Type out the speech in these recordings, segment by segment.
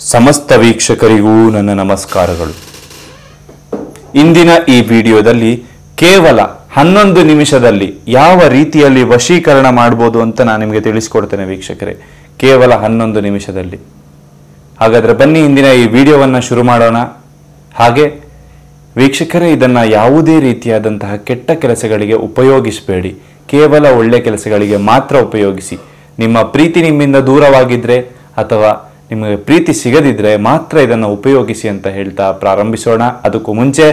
ಸಮಸ್ತ ವೀಕ್ಷಕರಿಗೂ ನನ್ನ ನಮಸ್ಕಾರಗಳು. ಇಂದಿನ ಈ ವಿಡಿಯೋದಲ್ಲಿ ಕೇವಲ ಹನ್ನೊಂದು ನಿಮಿಷದಲ್ಲಿ ಯಾವ ರೀತಿಯಲ್ಲಿ ವಶೀಕರಣ ಮಾಡ್ಬೋದು ಅಂತ ನಾನು ನಿಮಗೆ ತಿಳಿಸ್ಕೊಡ್ತೇನೆ ವೀಕ್ಷಕರೇ. ಕೇವಲ ಹನ್ನೊಂದು ನಿಮಿಷದಲ್ಲಿ. ಹಾಗಾದರೆ ಬನ್ನಿ ಇಂದಿನ ಈ ವಿಡಿಯೋವನ್ನು ಶುರು ಮಾಡೋಣ. ಹಾಗೆ ವೀಕ್ಷಕರೇ, ಇದನ್ನು ಯಾವುದೇ ರೀತಿಯಾದಂತಹ ಕೆಟ್ಟ ಕೆಲಸಗಳಿಗೆ ಉಪಯೋಗಿಸಬೇಡಿ. ಕೇವಲ ಒಳ್ಳೆ ಕೆಲಸಗಳಿಗೆ ಮಾತ್ರ ಉಪಯೋಗಿಸಿ. ನಿಮ್ಮ ಪ್ರೀತಿ ನಿಮ್ಮಿಂದ ದೂರವಾಗಿದ್ದರೆ ಅಥವಾ ನಿಮಗೆ ಪ್ರೀತಿ ಸಿಗದಿದ್ದರೆ ಮಾತ್ರ ಇದನ್ನು ಉಪಯೋಗಿಸಿ ಅಂತ ಹೇಳ್ತಾ ಪ್ರಾರಂಭಿಸೋಣ. ಅದಕ್ಕೂ ಮುಂಚೆ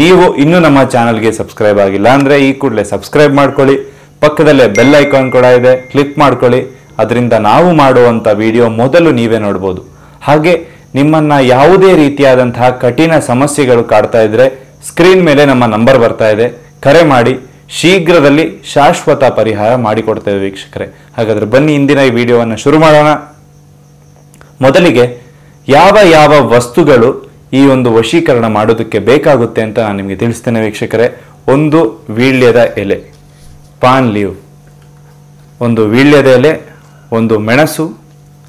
ನೀವು ಇನ್ನೂ ನಮ್ಮ ಚಾನಲ್ಗೆ ಸಬ್ಸ್ಕ್ರೈಬ್ ಆಗಿಲ್ಲ ಅಂದರೆ ಈ ಕೂಡಲೇ ಸಬ್ಸ್ಕ್ರೈಬ್ ಮಾಡ್ಕೊಳ್ಳಿ. ಪಕ್ಕದಲ್ಲೇ ಬೆಲ್ ಐಕಾನ್ ಕೂಡ ಇದೆ. ಕ್ಲಿಕ್ ಮಾಡ್ಕೊಳ್ಳಿ. ಅದರಿಂದ ನಾವು ಮಾಡುವಂಥ ವಿಡಿಯೋ ಮೊದಲು ನೀವೇ ನೋಡ್ಬೋದು. ಹಾಗೆ ನಿಮ್ಮನ್ನು ಯಾವುದೇ ರೀತಿಯಾದಂತಹ ಕಠಿಣ ಸಮಸ್ಯೆಗಳು ಕಾಡ್ತಾ ಇದ್ರೆ ಸ್ಕ್ರೀನ್ ಮೇಲೆ ನಮ್ಮ ನಂಬರ್ ಬರ್ತಾ ಇದೆ. ಕರೆ ಮಾಡಿ. ಶೀಘ್ರದಲ್ಲಿ ಶಾಶ್ವತ ಪರಿಹಾರ ಮಾಡಿಕೊಡ್ತೇವೆ ವೀಕ್ಷಕರೇ. ಹಾಗಾದ್ರೆ ಬನ್ನಿ ಇಂದಿನ ಈ ವಿಡಿಯೋವನ್ನು ಶುರು ಮಾಡೋಣ. ಮೊದಲಿಗೆ ಯಾವ ಯಾವ ವಸ್ತುಗಳು ಈ ಒಂದು ವಶೀಕರಣ ಮಾಡೋದಕ್ಕೆ ಬೇಕಾಗುತ್ತೆ ಅಂತ ನಾನು ನಿಮಗೆ ತಿಳಿಸ್ತೇನೆ ವೀಕ್ಷಕರೇ. ಒಂದು ವೀಳ್ಯದ ಎಲೆ, ಪಾನ್ ಲೀವ್. ಒಂದು ವೀಳ್ಯದ ಎಲೆ, ಒಂದು ಮೆಣಸು,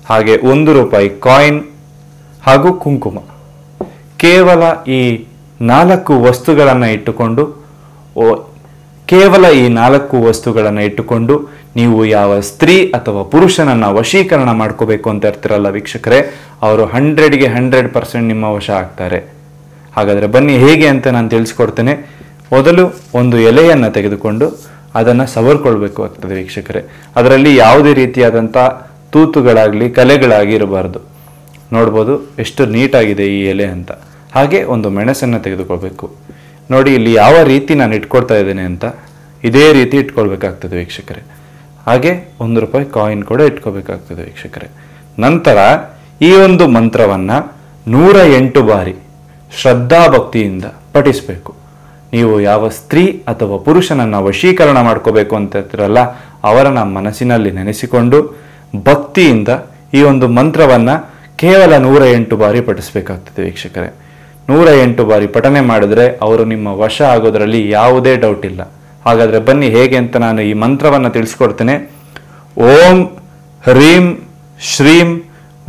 ಹಾಗೆ ಒಂದು ರೂಪಾಯಿ ಕಾಯಿನ್ ಹಾಗೂ ಕುಂಕುಮ. ಕೇವಲ ಈ ನಾಲ್ಕು ವಸ್ತುಗಳನ್ನು ಇಟ್ಟುಕೊಂಡು ಕೇವಲ ಈ ನಾಲ್ಕು ವಸ್ತುಗಳನ್ನು ಇಟ್ಟುಕೊಂಡು ನೀವು ಯಾವ ಸ್ತ್ರೀ ಅಥವಾ ಪುರುಷನನ್ನು ವಶೀಕರಣ ಮಾಡ್ಕೋಬೇಕು ಅಂತ ಇರ್ತಿರಲ್ಲ ವೀಕ್ಷಕರೇ, ಅವರು ಹಂಡ್ರೆಡ್ಗೆ ಹಂಡ್ರೆಡ್ ಪರ್ಸೆಂಟ್ ನಿಮ್ಮ ವಶ ಆಗ್ತಾರೆ. ಹಾಗಾದರೆ ಬನ್ನಿ, ಹೇಗೆ ಅಂತ ನಾನು ತಿಳಿಸ್ಕೊಡ್ತೇನೆ. ಮೊದಲು ಒಂದು ಎಲೆಯನ್ನು ತೆಗೆದುಕೊಂಡು ಅದನ್ನು ಸವರ್ಕೊಳ್ಬೇಕು ಆಗ್ತದೆ ವೀಕ್ಷಕರೇ. ಅದರಲ್ಲಿ ಯಾವುದೇ ರೀತಿಯಾದಂಥ ತೂತುಗಳಾಗಲಿ ಕಲೆಗಳಾಗಿ ಇರಬಾರ್ದು. ನೋಡ್ಬೋದು ಎಷ್ಟು ನೀಟಾಗಿದೆ ಈ ಎಲೆ ಅಂತ. ಹಾಗೆ ಒಂದು ಮೆಣಸನ್ನು ತೆಗೆದುಕೊಳ್ಬೇಕು. ನೋಡಿ, ಇಲ್ಲಿ ಯಾವ ರೀತಿ ನಾನು ಇಟ್ಕೊಳ್ತಾ ಇದ್ದೇನೆ ಅಂತ ಇದೇ ರೀತಿ ಇಟ್ಕೊಳ್ಬೇಕಾಗ್ತದೆ ವೀಕ್ಷಕರೇ. ಹಾಗೆ ಒಂದು ರೂಪಾಯಿ ಕಾಯಿನ್ ಕೂಡ ಇಟ್ಕೋಬೇಕಾಗ್ತದೆ ವೀಕ್ಷಕರೇ. ನಂತರ ಈ ಒಂದು ಮಂತ್ರವನ್ನ ನೂರ ಎಂಟು ಬಾರಿ ಶ್ರದ್ಧಾಭಕ್ತಿಯಿಂದ ಪಠಿಸಬೇಕು. ನೀವು ಯಾವ ಸ್ತ್ರೀ ಅಥವಾ ಪುರುಷನನ್ನ ವಶೀಕರಣ ಮಾಡ್ಕೋಬೇಕು ಅಂತ ಅವರ ಅವರನ್ನ ಮನಸ್ಸಿನಲ್ಲಿ ನೆನೆಸಿಕೊಂಡು ಭಕ್ತಿಯಿಂದ ಈ ಒಂದು ಮಂತ್ರವನ್ನ ಕೇವಲ ನೂರ ಎಂಟು ಬಾರಿ ಪಠಿಸಬೇಕಾಗ್ತದೆ ವೀಕ್ಷಕರೇ. ನೂರ ಎಂಟು ಬಾರಿ ಪಠನೆ ಮಾಡಿದ್ರೆ ಅವರು ನಿಮ್ಮ ವಶ ಆಗೋದ್ರಲ್ಲಿ ಯಾವುದೇ ಡೌಟ್ ಇಲ್ಲ. ಹಾಗಾದ್ರೆ ಬನ್ನಿ ಹೇಗೆ ಅಂತ ನಾನು ಈ ಮಂತ್ರವನ್ನು ತಿಳಿಸ್ಕೊಡ್ತೇನೆ. ಓಂ ಹ್ರೀಂ ಶ್ರೀಂ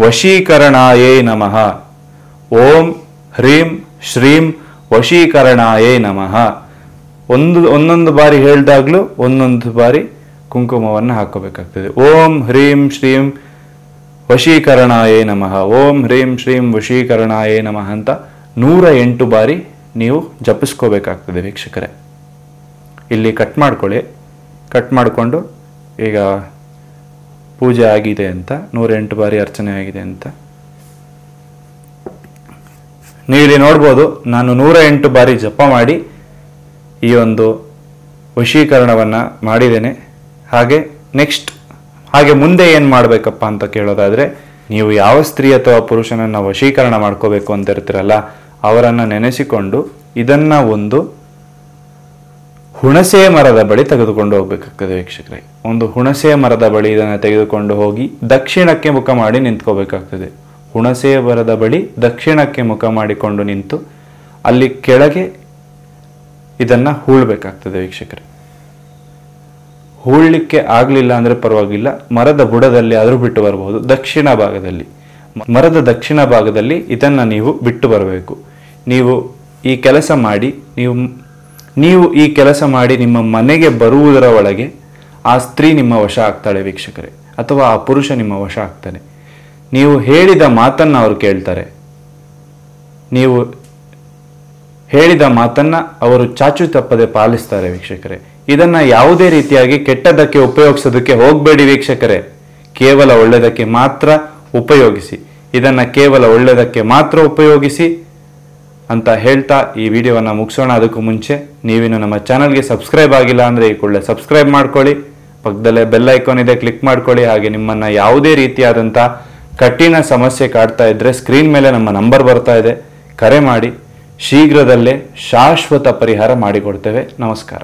ವಶೀಕರಣಾಯೇ ನಮಃ. ಓಂ ಹ್ರೀಂ ಶ್ರೀಂ ವಶೀಕರಣಾಯೇ ನಮಃ. ಒಂದು ಒಂದೊಂದು ಬಾರಿ ಹೇಳಿದಾಗ್ಲೂ ಒಂದೊಂದು ಬಾರಿ ಕುಂಕುಮವನ್ನು ಹಾಕೋಬೇಕಾಗ್ತದೆ. ಓಂ ಹ್ರೀಂ ಶ್ರೀಂ ವಶೀಕರಣಾಯೇ ನಮಃ. ಓಂ ಹ್ರೀಂ ಶ್ರೀಂ ವಶೀಕರಣಾಯೇ ನಮಃ ಅಂತ ನೂರ ಎಂಟು ಬಾರಿ ನೀವು ಜಪಿಸ್ಕೋಬೇಕಾಗ್ತದೆ ವೀಕ್ಷಕರೇ. ಇಲ್ಲಿ ಕಟ್ ಮಾಡ್ಕೊಳ್ಳಿ. ಕಟ್ ಮಾಡಿಕೊಂಡು ಈಗ ಪೂಜೆ ಆಗಿದೆ ಅಂತ ನೂರ ಎಂಟು ಬಾರಿ ಅರ್ಚನೆ ಆಗಿದೆ ಅಂತ. ನೀವು ಇಲ್ಲಿ ನೋಡ್ಬೋದು, ನಾನು ನೂರ ಎಂಟು ಬಾರಿ ಜಪ ಮಾಡಿ ಈ ಒಂದು ವಶೀಕರಣವನ್ನು ಮಾಡಿದ್ದೇನೆ. ಹಾಗೆ ನೆಕ್ಸ್ಟ್ ಹಾಗೆ ಮುಂದೆ ಏನು ಮಾಡಬೇಕಪ್ಪ ಅಂತ ಕೇಳೋದಾದರೆ, ನೀವು ಯಾವ ಸ್ತ್ರೀ ಅಥವಾ ಪುರುಷನನ್ನು ವಶೀಕರಣ ಮಾಡ್ಕೋಬೇಕು ಅಂತ ಇರ್ತೀರಲ್ಲ ಅವರನ್ನು ನೆನೆಸಿಕೊಂಡು ಇದನ್ನು ಒಂದು ಹುಣಸೆ ಮರದ ಬಳಿ ತೆಗೆದುಕೊಂಡು ಹೋಗ್ಬೇಕಾಗ್ತದೆ ವೀಕ್ಷಕರೇ. ಒಂದು ಹುಣಸೆ ಮರದ ಬಳಿ ಇದನ್ನು ತೆಗೆದುಕೊಂಡು ಹೋಗಿ ದಕ್ಷಿಣಕ್ಕೆ ಮುಖ ಮಾಡಿ ನಿಂತ್ಕೋಬೇಕಾಗ್ತದೆ. ಹುಣಸೆ ಮರದ ಬಳಿ ದಕ್ಷಿಣಕ್ಕೆ ಮುಖ ಮಾಡಿಕೊಂಡು ನಿಂತು ಅಲ್ಲಿ ಕೆಳಗೆ ಇದನ್ನ ಹೂಳ್ಬೇಕಾಗ್ತದೆ ವೀಕ್ಷಕರೇ. ಹೂಳಲಿಕ್ಕೆ ಆಗಲಿಲ್ಲ ಅಂದರೆ ಪರವಾಗಿಲ್ಲ, ಮರದ ಬುಡದಲ್ಲಿ ಆದರೂ ಬಿಟ್ಟು ಬರಬಹುದು, ದಕ್ಷಿಣ ಭಾಗದಲ್ಲಿ. ಮರದ ದಕ್ಷಿಣ ಭಾಗದಲ್ಲಿ ಇದನ್ನ ನೀವು ಬಿಟ್ಟು ಬರಬೇಕು. ನೀವು ಈ ಕೆಲಸ ಮಾಡಿ, ನೀವು ನೀವು ಈ ಕೆಲಸ ಮಾಡಿ ನಿಮ್ಮ ಮನೆಗೆ ಬರುವುದರ ಒಳಗೆ ಆ ಸ್ತ್ರೀ ನಿಮ್ಮ ವಶ ಆಗ್ತಾಳೆ ವೀಕ್ಷಕರೇ, ಅಥವಾ ಆ ಪುರುಷ ನಿಮ್ಮ ವಶ ಆಗ್ತಾನೆ. ನೀವು ಹೇಳಿದ ಮಾತನ್ನು ಅವರು ಕೇಳ್ತಾರೆ. ನೀವು ಹೇಳಿದ ಮಾತನ್ನ ಅವರು ಚಾಚು ತಪ್ಪದೆ ಪಾಲಿಸ್ತಾರೆ ವೀಕ್ಷಕರೇ. ಇದನ್ನ ಯಾವುದೇ ರೀತಿಯಾಗಿ ಕೆಟ್ಟದಕ್ಕೆ ಉಪಯೋಗಿಸೋದಕ್ಕೆ ಹೋಗಬೇಡಿ ವೀಕ್ಷಕರೇ. ಕೇವಲ ಒಳ್ಳೆಯದಕ್ಕೆ ಮಾತ್ರ ಉಪಯೋಗಿಸಿ. ಇದನ್ನ ಕೇವಲ ಒಳ್ಳೆಯದಕ್ಕೆ ಮಾತ್ರ ಉಪಯೋಗಿಸಿ ಅಂತ ಹೇಳ್ತಾ ಈ ವಿಡಿಯೋವನ್ನು ಮುಗಿಸೋಣ. ಅದಕ್ಕೂ ಮುಂಚೆ ನೀವಿನ್ನು ನಮ್ಮ ಚಾನಲ್ಗೆ ಸಬ್ಸ್ಕ್ರೈಬ್ ಆಗಿಲ್ಲ ಅಂದರೆ ಈ ಕೂಡಲೇ ಸಬ್ಸ್ಕ್ರೈಬ್ ಮಾಡ್ಕೊಳ್ಳಿ. ಪಕ್ಕದಲ್ಲೇ ಬೆಲ್ ಐಕಾನ್ ಇದೆ, ಕ್ಲಿಕ್ ಮಾಡ್ಕೊಳ್ಳಿ. ಹಾಗೆ ನಿಮ್ಮನ್ನು ಯಾವುದೇ ರೀತಿಯಾದಂಥ ಕಠಿಣ ಸಮಸ್ಯೆ ಕಾಡ್ತಾ ಇದ್ದರೆ ಸ್ಕ್ರೀನ್ ಮೇಲೆ ನಮ್ಮ ನಂಬರ್ ಬರ್ತಾ ಇದೆ. ಕರೆ ಮಾಡಿ. ಶೀಘ್ರದಲ್ಲೇ ಶಾಶ್ವತ ಪರಿಹಾರ ಮಾಡಿಕೊಡ್ತೇವೆ. ನಮಸ್ಕಾರ.